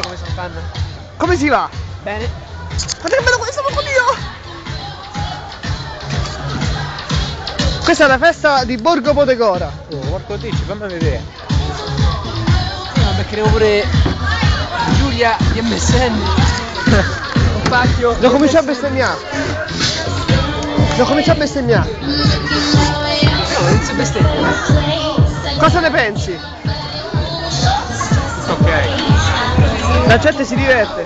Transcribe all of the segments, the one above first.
vero come sono fan. Come si va? Bene. Guarda che bello questo, porco dio! Questa è la festa di Borgo Potegora. Oh, porco dici, fammi vedere. No, beccheremo pure Giulia di MSN. Un pacchio. Lo comincio a bestemmiare. Lo comincio a bestemmiare. No, inizio a bestemmiare. Cosa ne pensi? La gente si diverte.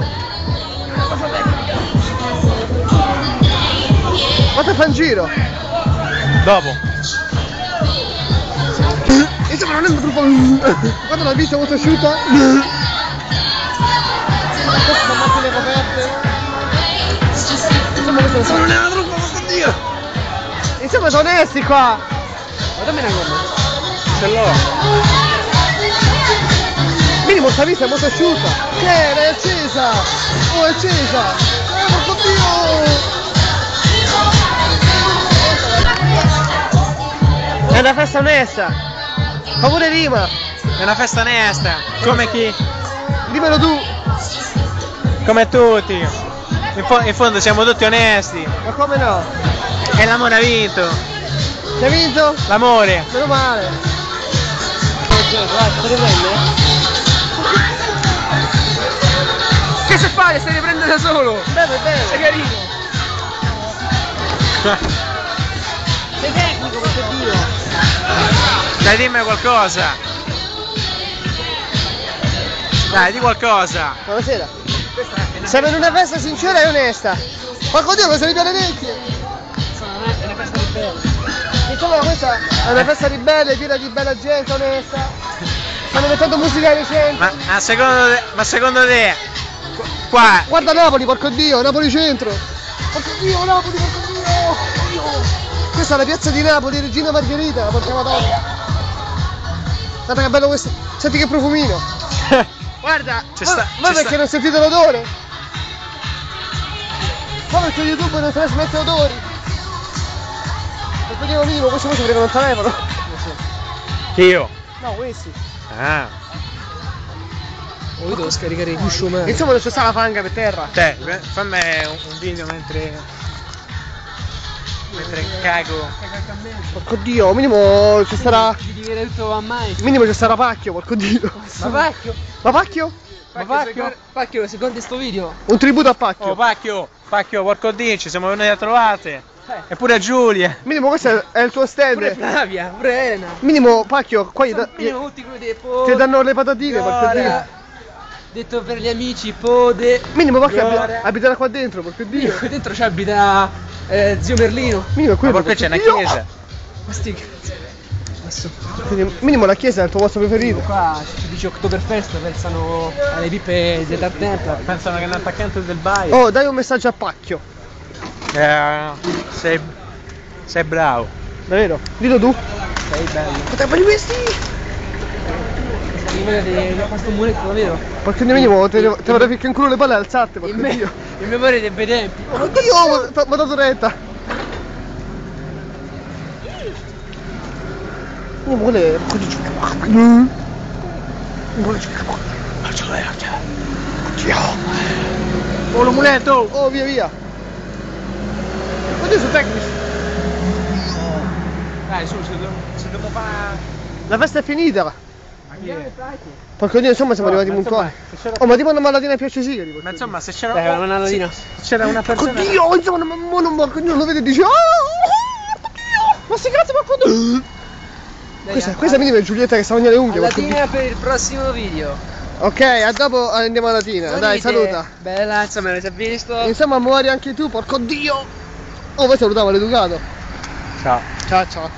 Guarda fa un giro. Dopo. Insomma non è troppo. Guarda la vista molto asciutta. Sono macchine coperte. Insomma questo non è una truppa, porco dio! Insomma sono onesti qua! Ma dammi una gomma. Ce l'ho. Minimo sta vista è molto asciutta! Era? È accesa! Oh è accesa! Eh porco dio! È una festa onesta! Fa pure rima! È una festa onesta. Come chi? Dimmelo tu! Come tutti. In, fo- in fondo siamo tutti onesti. Ma come no? E l'amore ha vinto. Ti hai vinto? L'amore. Meno male! Se fai? Stai riprendendo da solo. Bene, bene! Sei carino. Sei tecnico, per Dio. Dai, dimmi qualcosa. Dai, di qualcosa. Buonasera! Siamo in una festa sincera e onesta! Porco dio, cosa di benedetti! È una festa di bello. Insomma questa è una festa ribelle, piena di bella gente, onesta. Stanno mettendo musica recente. Ma, ma secondo te, ma secondo te qua Guarda Napoli, porco dio, Napoli centro. Porco dio, Napoli, porco dio. Questa è la piazza di Napoli, Regina Margherita, porca madonna. Guarda che bello questo. Senti che profumino. Guarda, ma- sta- ma ci perché sta. non sentite l'odore? Ma perché YouTube non trasmette odori? Per primo minimo, questi poi ci prendono il telefono. io. No, questi. Ah. Oh, io devo scaricare il guscio umano. Insomma non c'è sta la fanga per terra. Te, beh, fammi un, video mentre mentre cago. Porco dio, minimo ci sarà. Minimo ci sarà pacchio, porco dio. Ma Pacchio. Ma pacchio? Ma Pacchio? Pacchio, se guardi- sto video. Un tributo a pacchio. Oh, Pacchio, Pacchio, porco dio, ci siamo venuti a trovate. Eh. E pure a Giulia. Minimo questo è- il tuo Pure stand. Flavia, pure Elena. Minimo pacchio, qua gli, da- Minimo tutti quelli dei ti danno le patatine, porco dio. Detto per gli amici, pode. Minimo pacchio Gora. abita, abiterà qua dentro, porco dio. Qui dentro ci abita eh, zio Merlino. Minimo qui Ma perché c'è una chiesa? Ma sti. Adesso. Quindi, minimo la chiesa è il tuo posto preferito. Qua ci dice Oktoberfest, pensano alle pippe di Dark Templar. Pensano che è un attaccante del Baio. Oh, dai un messaggio a pacchio. Eh, sei, sei bravo. Davvero? Dillo tu. Sei bello. Ma questi! Mi vedete questo muretto davvero? Porco dio, minimo, te, te vorrei ficcare in culo le palle alzate, porco me- dio. in memoria dei bei tempi. Porco dio, ma- ma dato retta. Minimo, quello è... porco dio, Minimo, quello è- Dio. Oh, lo muletto! Oh, via via. Oddio, sono tecnici. Dai, su, se dobbiamo fare... La festa è finita. Porco dio, insomma siamo No, arrivati puntuali. Oh, ma tipo una malatina più porco Ma insomma, se c'era... Eh, una latina. se c'era una Porco persona... dio, insomma, ma mo non, porco dio, lo vede e dice... Oh, oh, porco dio. Ma sti cazzo, porco dio. Questa, a- questa minima è Giulietta che sta mangiando le unghie. latina per il prossimo video. Ok, a dopo andiamo alla Latina. Dai, Venite. saluta. Bella, insomma, avete visto? Insomma, muori anche tu, porco dio. Oh, voi salutavo l'educato. Ciao. Ciao, ciao.